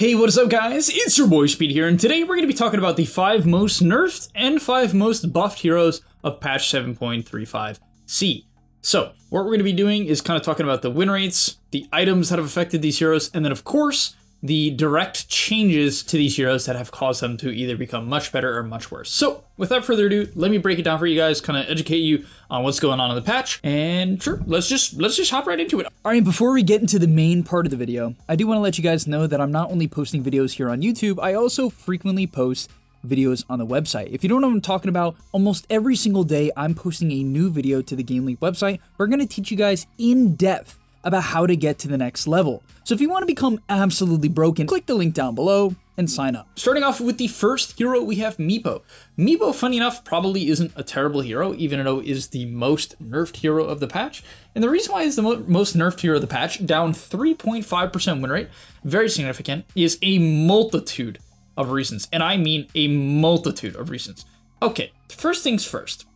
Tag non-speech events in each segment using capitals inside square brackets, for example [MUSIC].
Hey, what is up guys? It's your boy Speeed here, and today we're going to be talking about the 5 most nerfed and 5 most buffed heroes of patch 7.35c. So, what we're going to be doing is kind of talking about the win rates, the items that have affected these heroes, and then of course, the direct changes to these heroes that have caused them to either become much better or much worse. So, without further ado, let me break it down for you guys, kind of educate you on what's going on in the patch, and sure, let's just let's just hop right into it. All right, before we get into the main part of the video, I do want to let you guys know that I'm not only posting videos here on YouTube, I also frequently post videos on the website. If you don't know what I'm talking about, almost every single day I'm posting a new video to the GameLeap website. We're going to teach you guys in depth about how to get to the next level. So if you want to become absolutely broken, click the link down below and sign up. Starting off with the first hero, we have Meepo. Meepo, funny enough, probably isn't a terrible hero, even though it is the most nerfed hero of the patch. And the reason why it's the mo most nerfed hero of the patch, down 3.5% win rate, very significant, is a multitude of reasons. And I mean a multitude of reasons. Okay, first things first.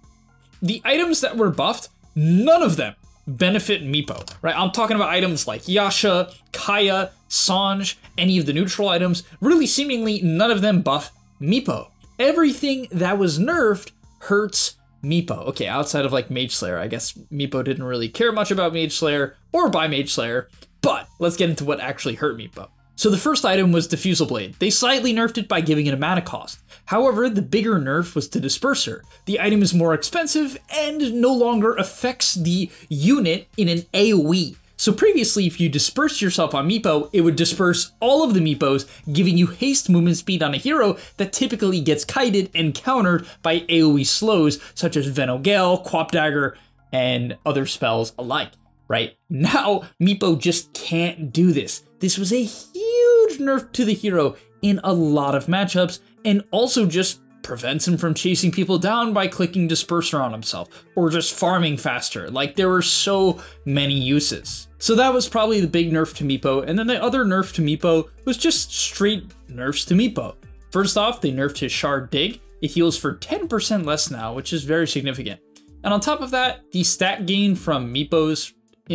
The items that were buffed, none of them benefit Meepo, right? I'm talking about items like Yasha, Kaya, Sange, any of the neutral items. Really, seemingly, none of them buff Meepo. Everything that was nerfed hurts Meepo. Okay, outside of like Mage Slayer, I guess Meepo didn't really care much about Mage Slayer or by Mage Slayer, but let's get into what actually hurt Meepo. So the first item was Diffusal Blade. They slightly nerfed it by giving it a mana cost. However, the bigger nerf was to Disperser. The item is more expensive and no longer affects the unit in an AoE. So previously, if you dispersed yourself on Meepo, it would disperse all of the Meepos, giving you haste movement speed on a hero that typically gets kited and countered by AoE slows such as Veno Gale, QoP Dagger, and other spells alike, right? Now, Meepo just can't do this. This was a huge nerf to the hero in a lot of matchups, and also just prevents him from chasing people down by clicking disperser on himself or just farming faster. Like there were so many uses. So that was probably the big nerf to Meepo, and then the other nerf to Meepo was just straight nerfs to Meepo. First off, they nerfed his Shard Dig. It heals for 10% less now, which is very significant. And on top of that, the stat gain from Meepos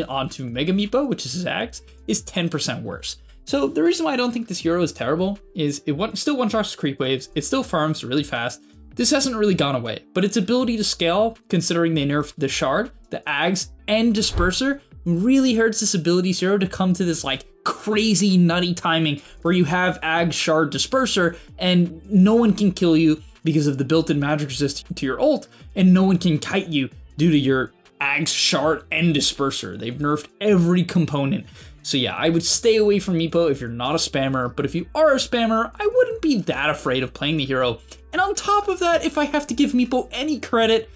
onto Mega Meepo, which is his Ags, is 10% worse. So the reason why I don't think this hero is terrible is it still one-shots creep waves, it still farms really fast, this hasn't really gone away, but its ability to scale, considering they nerfed the Shard, the Ags, and Disperser, really hurts this ability zero to come to this like crazy nutty timing where you have Ag, Shard, Disperser, and no one can kill you because of the built-in magic resist to your ult, and no one can kite you due to your Ags, Shard, and Disperser. They've nerfed every component. So yeah, I would stay away from Meepo if you're not a spammer, but if you are a spammer, I wouldn't be that afraid of playing the hero. And on top of that, if I have to give Meepo any credit,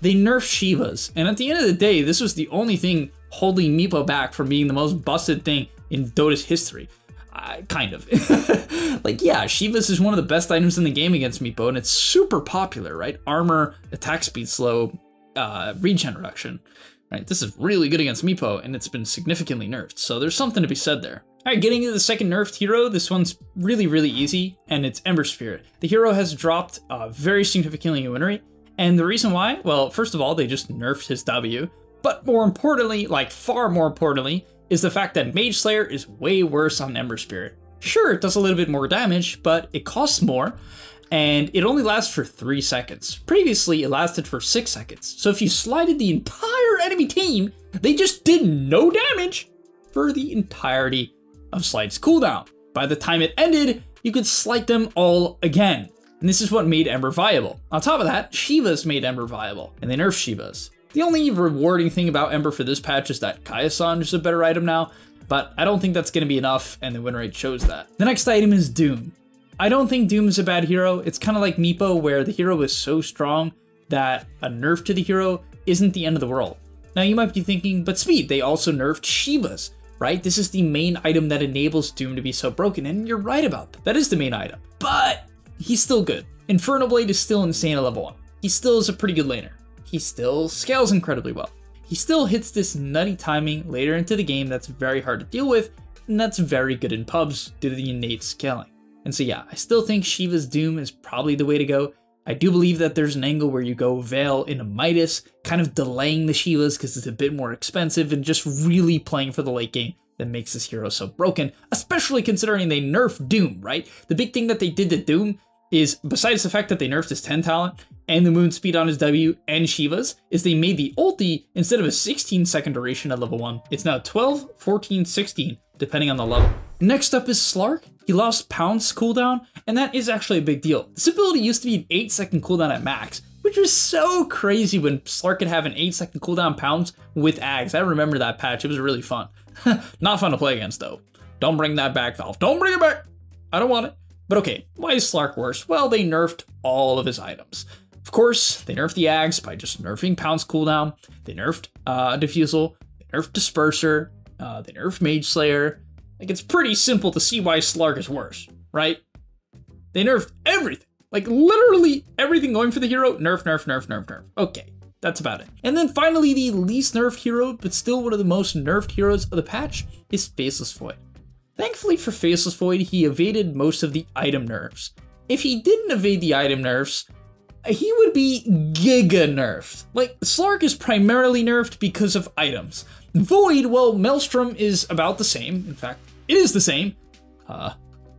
they nerfed Shivas. And at the end of the day, this was the only thing holding Meepo back from being the most busted thing in Dota's history. Uh, kind of. [LAUGHS] like, yeah, Shivas is one of the best items in the game against Meepo, and it's super popular, right? Armor, attack speed slow, uh, regen reduction. Right, this is really good against Meepo, and it's been significantly nerfed, so there's something to be said there. Alright, getting to the second nerfed hero, this one's really, really easy, and it's Ember Spirit. The hero has dropped uh, very significantly in win rate, and the reason why, well, first of all, they just nerfed his W, but more importantly, like far more importantly, is the fact that Mage Slayer is way worse on Ember Spirit. Sure, it does a little bit more damage, but it costs more, and it only lasts for 3 seconds. Previously, it lasted for 6 seconds. So if you slided the entire enemy team, they just did no damage for the entirety of Slide's cooldown. By the time it ended, you could slight them all again. And this is what made Ember viable. On top of that, Shivas made Ember viable, and they nerfed Shivas. The only rewarding thing about Ember for this patch is that Kaya Sange is a better item now, but I don't think that's going to be enough, and the win rate shows that. The next item is Doom. I don't think Doom is a bad hero. It's kind of like Meepo, where the hero is so strong that a nerf to the hero isn't the end of the world. Now you might be thinking, but Speeed, they also nerfed Shivas, right? This is the main item that enables Doom to be so broken, and you're right about that. That is the main item, but he's still good. Infernal Blade is still insane at level 1. He still is a pretty good laner. He still scales incredibly well. He still hits this nutty timing later into the game that's very hard to deal with, and that's very good in pubs due to the innate scaling. And so yeah, I still think Shiva's Doom is probably the way to go. I do believe that there's an angle where you go Veil into Midas, kind of delaying the Shivas because it's a bit more expensive and just really playing for the late game that makes this hero so broken, especially considering they nerfed Doom, right? The big thing that they did to Doom is, besides the fact that they nerfed his 10 talent and the moon speed on his W and Shiva's, is they made the ulti, instead of a 16 second duration at level 1, it's now 12, 14, 16, depending on the level. Next up is Slark. He lost Pounce cooldown, and that is actually a big deal. This ability used to be an 8 second cooldown at max, which was so crazy when Slark could have an 8 second cooldown Pounce with Ags. I remember that patch, it was really fun. [LAUGHS] Not fun to play against though. Don't bring that back, Valve. Don't bring it back. I don't want it. But okay, why is Slark worse? Well, they nerfed all of his items. Of course, they nerfed the Ags by just nerfing Pounce cooldown. They nerfed uh, Diffusal. They nerfed Disperser. Uh, they nerfed Mage Slayer. Like, it's pretty simple to see why Slark is worse, right? They nerfed everything. Like, literally everything going for the hero. Nerf, nerf, nerf, nerf, nerf. Okay. That's about it. And then finally, the least nerfed hero, but still one of the most nerfed heroes of the patch, is Faceless Void. Thankfully for Faceless Void, he evaded most of the item nerfs. If he didn't evade the item nerfs, he would be giga nerfed. Like, Slark is primarily nerfed because of items. Void, well, Maelstrom is about the same. In fact, it is the same. Uh,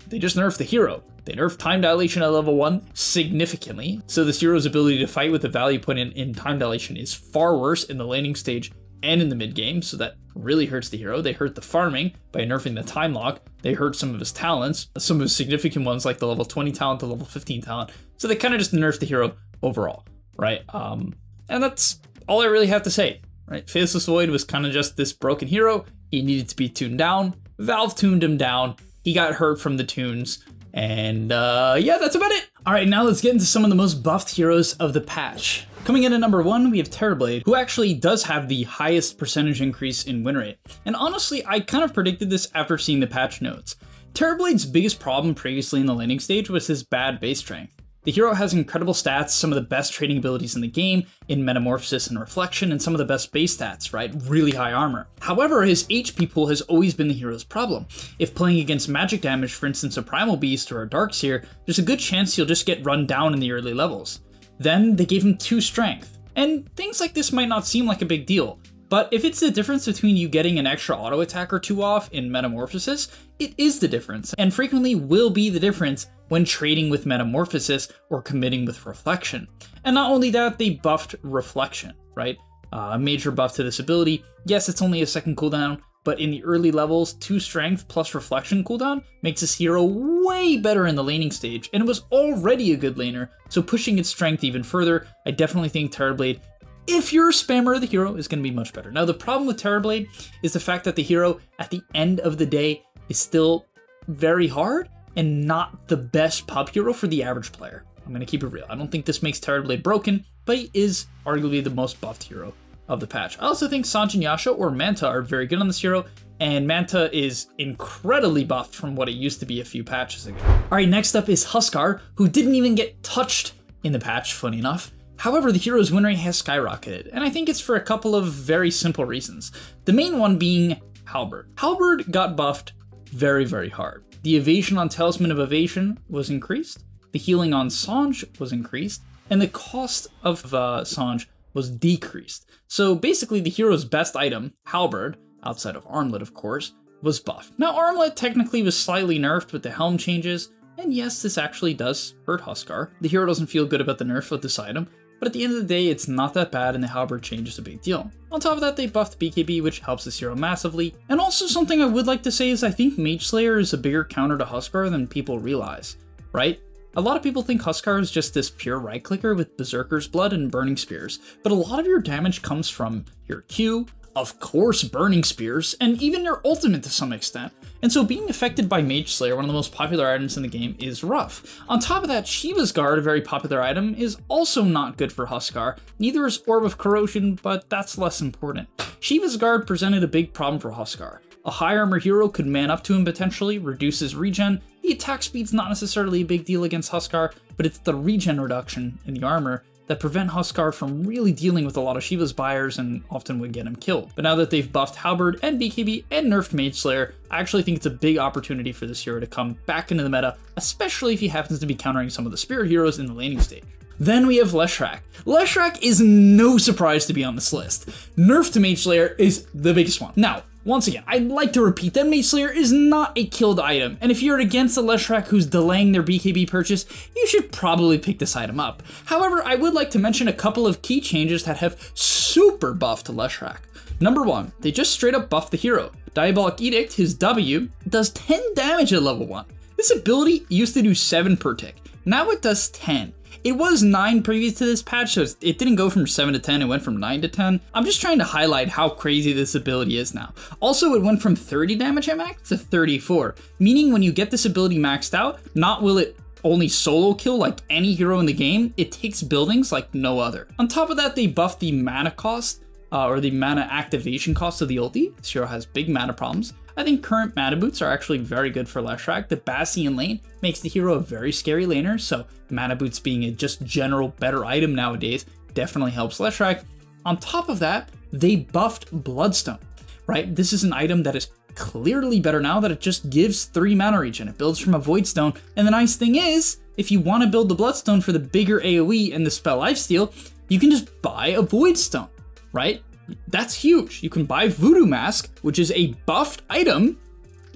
they just nerfed the hero. They nerfed time dilation at level 1 significantly, so this hero's ability to fight with the value put in, in time dilation is far worse in the laning stage and in the mid game, so that really hurts the hero. They hurt the farming by nerfing the time lock. They hurt some of his talents, some of his significant ones like the level 20 talent, the level 15 talent. So they kind of just nerfed the hero overall, right? Um, and that's all I really have to say, right? Faceless Void was kind of just this broken hero. He needed to be tuned down. Valve tuned him down. He got hurt from the tunes. And uh, yeah, that's about it. All right, now let's get into some of the most buffed heroes of the patch. Coming in at number one, we have Terrorblade, who actually does have the highest percentage increase in win rate. And honestly, I kind of predicted this after seeing the patch notes. Terrorblade's biggest problem previously in the laning stage was his bad base strength. The hero has incredible stats, some of the best trading abilities in the game, in Metamorphosis and Reflection, and some of the best base stats, right? Really high armor. However, his HP pool has always been the hero's problem. If playing against magic damage, for instance a Primal Beast or a Dark Seer, there's a good chance you'll just get run down in the early levels. Then they gave him 2 strength. And things like this might not seem like a big deal, but if it's the difference between you getting an extra auto attack or two off in Metamorphosis, it is the difference, and frequently will be the difference when trading with Metamorphosis or committing with Reflection. And not only that, they buffed Reflection, right? Uh, a major buff to this ability. Yes, it's only a second cooldown, but in the early levels, 2 strength plus reflection cooldown makes this hero way better in the laning stage, and it was already a good laner, so pushing its strength even further, I definitely think Terrorblade if you're a spammer of the hero, is going to be much better. Now, the problem with Terrorblade is the fact that the hero, at the end of the day, is still very hard and not the best pub hero for the average player. I'm going to keep it real. I don't think this makes Terrorblade broken, but he is arguably the most buffed hero of the patch. I also think Sange Yasha or Manta are very good on this hero, and Manta is incredibly buffed from what it used to be a few patches ago. All right, next up is Huskar, who didn't even get touched in the patch, funny enough. However, the hero's win rate has skyrocketed, and I think it's for a couple of very simple reasons. The main one being Halberd. Halberd got buffed very, very hard. The evasion on Talisman of Evasion was increased, the healing on Sange was increased, and the cost of uh, Sange was decreased. So basically, the hero's best item, Halberd, outside of Armlet of course, was buffed. Now, Armlet technically was slightly nerfed with the helm changes, and yes, this actually does hurt Huskar. The hero doesn't feel good about the nerf of this item, but at the end of the day, it's not that bad and the halberd change is a big deal. On top of that, they buffed BKB, which helps this hero massively. And also something I would like to say is I think Mage Slayer is a bigger counter to Huskar than people realize, right? A lot of people think Huskar is just this pure right clicker with Berserker's Blood and Burning Spears, but a lot of your damage comes from your Q, of course Burning Spears, and even your ultimate to some extent. And so being affected by Mage Slayer, one of the most popular items in the game, is rough. On top of that, Shiva's Guard, a very popular item, is also not good for Huskar. Neither is Orb of Corrosion, but that's less important. Shiva's Guard presented a big problem for Huskar. A high armor hero could man up to him potentially, reduce his regen. The attack speed's not necessarily a big deal against Huskar, but it's the regen reduction in the armor that prevent Huskar from really dealing with a lot of Shiva's buyers and often would get him killed. But now that they've buffed Halberd and BKB and nerfed Mage Slayer, I actually think it's a big opportunity for this hero to come back into the meta, especially if he happens to be countering some of the spirit heroes in the laning stage. Then we have Leshrac. Leshrac is no surprise to be on this list. Nerf to Mage Slayer is the biggest one. Now, Once again, I'd like to repeat that Mage Slayer is not a killed item, and if you're against a Leshrac who's delaying their BKB purchase, you should probably pick this item up. However, I would like to mention a couple of key changes that have super buffed Leshrac. Number one, they just straight up buffed the hero. Diabolic Edict, his W, does 10 damage at level 1. This ability used to do 7 per tick, now it does 10. It was 9 previous to this patch, so it didn't go from 7 to 10, it went from 9 to 10. I'm just trying to highlight how crazy this ability is now. Also, it went from 30 damage at max to 34, meaning when you get this ability maxed out, not will it only solo kill like any hero in the game, it takes buildings like no other. On top of that, they buffed the mana cost, uh, or the mana activation cost of the ulti. This hero has big mana problems. I think current mana boots are actually very good for Leshrac. The Bastion lane makes the hero a very scary laner, so mana boots being a just general better item nowadays definitely helps Leshrac. On top of that, they buffed Bloodstone, right? This is an item that is clearly better now that it just gives 3 mana regen. And it builds from a Void Stone, and the nice thing is, if you want to build the Bloodstone for the bigger AoE and the spell lifesteal, you can just buy a Void Stone, right? That's huge. You can buy Voodoo Mask, which is a buffed item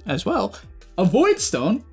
as well, a Void Stone,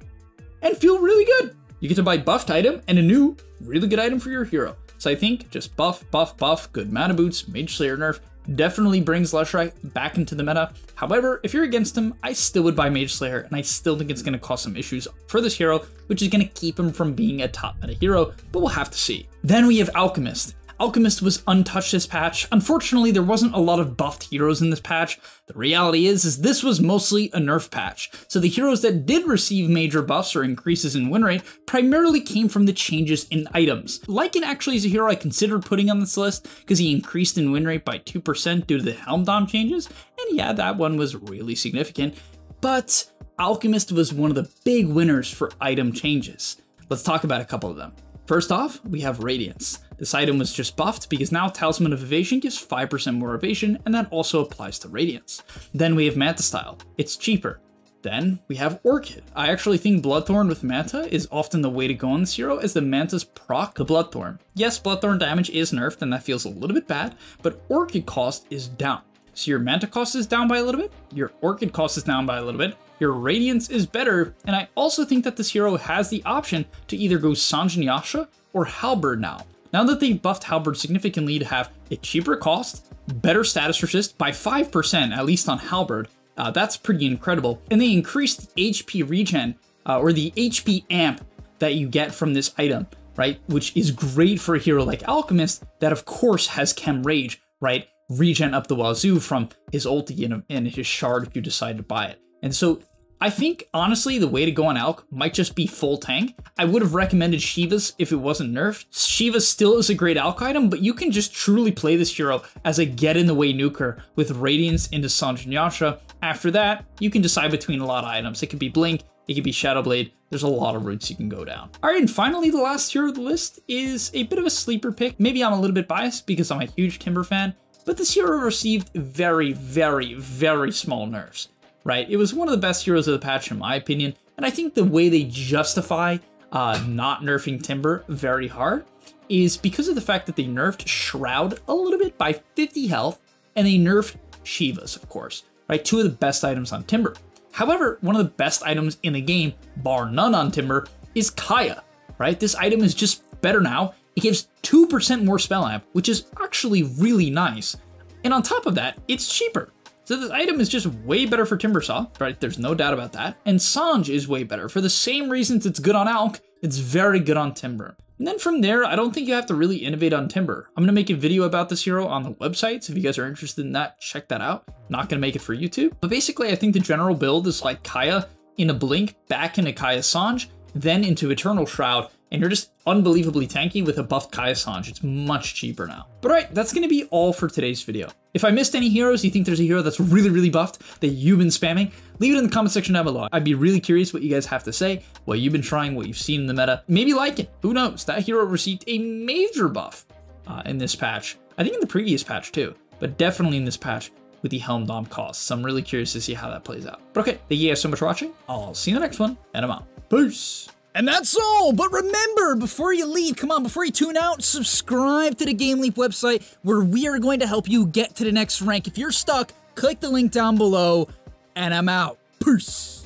and feel really good. You get to buy buffed item and a new, really good item for your hero. So I think just buff, buff, buff, good mana boots, Mage Slayer nerf, definitely brings Leshrac back into the meta. However, if you're against him, I still would buy Mage Slayer, and I still think it's going to cause some issues for this hero, which is going to keep him from being a top meta hero, but we'll have to see. Then we have Alchemist. Alchemist was untouched this patch. Unfortunately, there wasn't a lot of buffed heroes in this patch. The reality is, is this was mostly a nerf patch. So the heroes that did receive major buffs or increases in win rate primarily came from the changes in items. Lycan actually is a hero I considered putting on this list because he increased in win rate by 2% due to the Helm Dom changes. And yeah, that one was really significant. But Alchemist was one of the big winners for item changes. Let's talk about a couple of them. First off, we have Radiance. This item was just buffed because now Talisman of Evasion gives 5% more evasion, and that also applies to Radiance. Then we have Manta Style. It's cheaper. Then we have Orchid. I actually think Bloodthorn with Manta is often the way to go on this hero as the Mantas proc the Bloodthorn. Yes, Bloodthorn damage is nerfed and that feels a little bit bad, but Orchid cost is down. So your Manta cost is down by a little bit, your Orchid cost is down by a little bit, your Radiance is better, and I also think that this hero has the option to either go Sange Yasha or Halberd now. Now that they've buffed Halberd significantly to have a cheaper cost, better status resist by 5%, at least on Halberd, uh, that's pretty incredible. And they increased the HP regen, uh, or the HP amp that you get from this item, right? Which is great for a hero like Alchemist that of course has Chem Rage, right? Regen up the wazoo from his ulti and, and his shard if you decide to buy it. And so I think, honestly, the way to go on Alk might just be full tank. I would have recommended Shiva's if it wasn't nerfed. Shiva still is a great Alk item, but you can just truly play this hero as a get-in-the-way nuker with Radiance into Sange and Yasha. After that, you can decide between a lot of items. It could be Blink, it could be Shadow Blade. There's a lot of routes you can go down. All right, and finally, the last hero of the list is a bit of a sleeper pick. Maybe I'm a little bit biased because I'm a huge Timber fan, but this hero received very, very, very small nerfs right? It was one of the best heroes of the patch in my opinion, and I think the way they justify uh, not nerfing Timber very hard is because of the fact that they nerfed Shroud a little bit by 50 health, and they nerfed Shivas, of course, right? Two of the best items on Timber. However, one of the best items in the game, bar none on Timber, is Kaya, right? This item is just better now. It gives 2% more spell amp, which is actually really nice. And on top of that, it's cheaper. So this item is just way better for Timbersaw, right? There's no doubt about that. And Sange is way better. For the same reasons it's good on Alk, it's very good on Timber. And then from there, I don't think you have to really innovate on Timber. I'm gonna make a video about this hero on the website, so if you guys are interested in that, check that out. Not gonna make it for YouTube. But basically, I think the general build is like Kaya in a blink, back into Kaya Sange, then into Eternal Shroud, and you're just unbelievably tanky with a buffed Kaya Sange. It's much cheaper now. But alright, that's gonna be all for today's video. If I missed any heroes, you think there's a hero that's really, really buffed that you've been spamming, leave it in the comment section down below. I'd be really curious what you guys have to say, what you've been trying, what you've seen in the meta. Maybe like it. Who knows? That hero received a major buff uh, in this patch. I think in the previous patch too, but definitely in this patch with the Helm Dom cost. So I'm really curious to see how that plays out. But okay, thank you guys so much for watching. I'll see you in the next one, and I'm out. Peace. And that's all. But remember, before you leave, come on, before you tune out, subscribe to the GameLeap website where we are going to help you get to the next rank. If you're stuck, click the link down below, and I'm out. Peace.